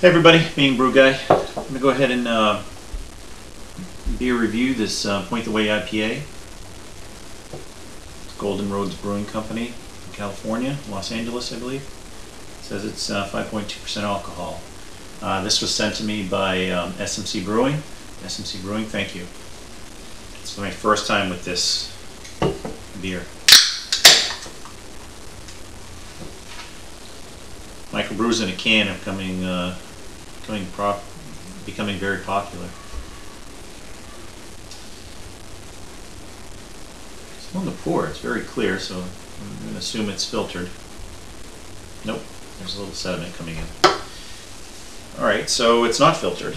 Hey everybody, being Brew Guy. I'm going to go ahead and uh, beer review this uh, Point the Way IPA. It's Golden Roads Brewing Company in California, Los Angeles, I believe. It says it's 5.2% uh, alcohol. Uh, this was sent to me by um, SMC Brewing. SMC Brewing, thank you. It's my first time with this beer. Microbrews in a can are coming uh, becoming prop becoming very popular. It's on the pour, it's very clear, so I'm going to assume it's filtered. Nope, there's a little sediment coming in. Alright, so it's not filtered.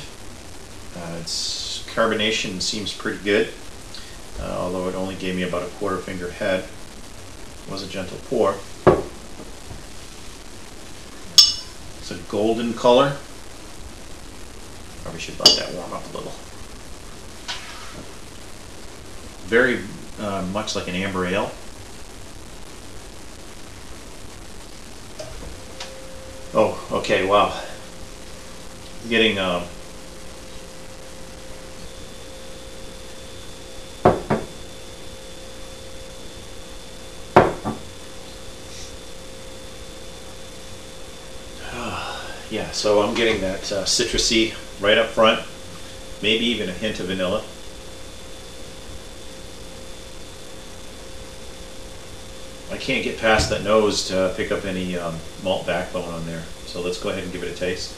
Uh, its carbonation seems pretty good, uh, although it only gave me about a quarter finger head. It was a gentle pour. It's a golden color. Probably should let that warm up a little. Very uh, much like an amber ale. Oh, okay, wow. Getting uh, yeah, so I'm getting that uh, citrusy right up front, maybe even a hint of vanilla. I can't get past that nose to pick up any um, malt backbone on there. So let's go ahead and give it a taste.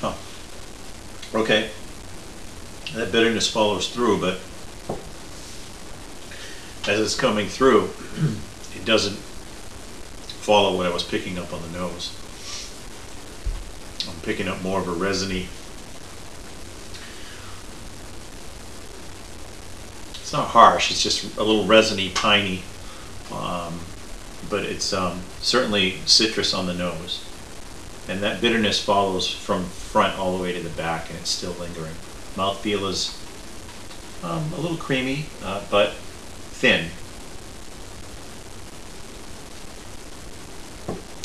Huh. Okay. That bitterness follows through, but as it's coming through, it doesn't follow what I was picking up on the nose. I'm picking up more of a resiny. It's not harsh, it's just a little resiny, piney, um, but it's um, certainly citrus on the nose. And that bitterness follows from front all the way to the back, and it's still lingering. Mouthfeel is um, a little creamy, uh, but thin.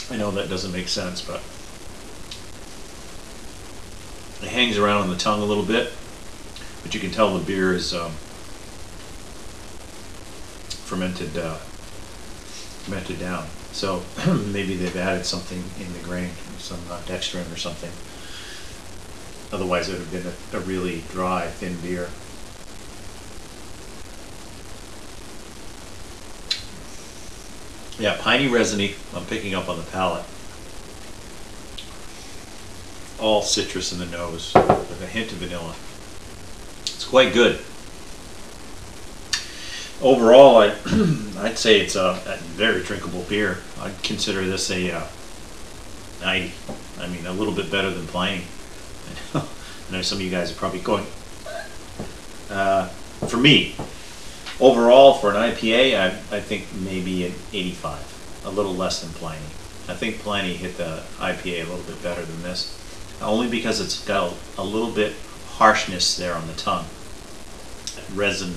I know that doesn't make sense, but it hangs around on the tongue a little bit, but you can tell the beer is um, fermented uh, fermented down. So maybe they've added something in the grain, some uh, dextrin or something. Otherwise, it would have been a, a really dry, thin beer. Yeah, piney resiny, I'm picking up on the palate. All citrus in the nose, with a hint of vanilla. It's quite good. Overall, I, I'd say it's a, a, very drinkable beer. I'd consider this a uh, 90. I mean, a little bit better than Pliny. I know some of you guys are probably going, uh, for me, Overall, for an IPA, I, I think maybe an 85, a little less than Pliny. I think Pliny hit the IPA a little bit better than this, only because it's got a, little bit harshness there on the tongue, resin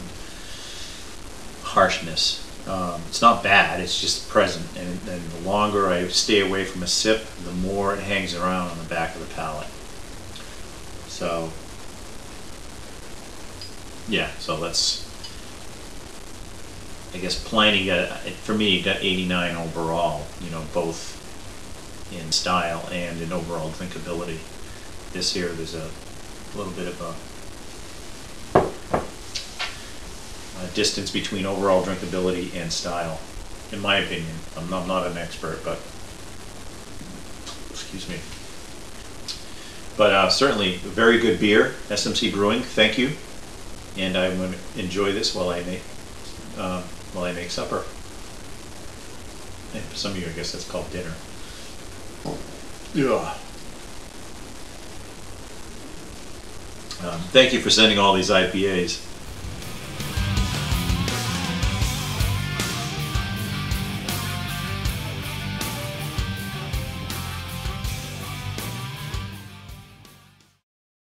harshness. Um, it's not bad, it's just present, and, and the longer I stay away from a sip, the more it hangs around on the back of the palate. So, yeah, so that's I guess Pliny got for me got 89 overall. You know, both in style and in overall drinkability. This here, there's a little bit of a, a distance between overall drinkability and style, in my opinion. I'm not, I'm not an expert, but excuse me. But uh, certainly, a very good beer. SMC Brewing, thank you. And I'm going to enjoy this while I make. Uh, while I make supper. And for some of you, I guess that's called dinner. Yeah. Um, thank you for sending all these IPAs.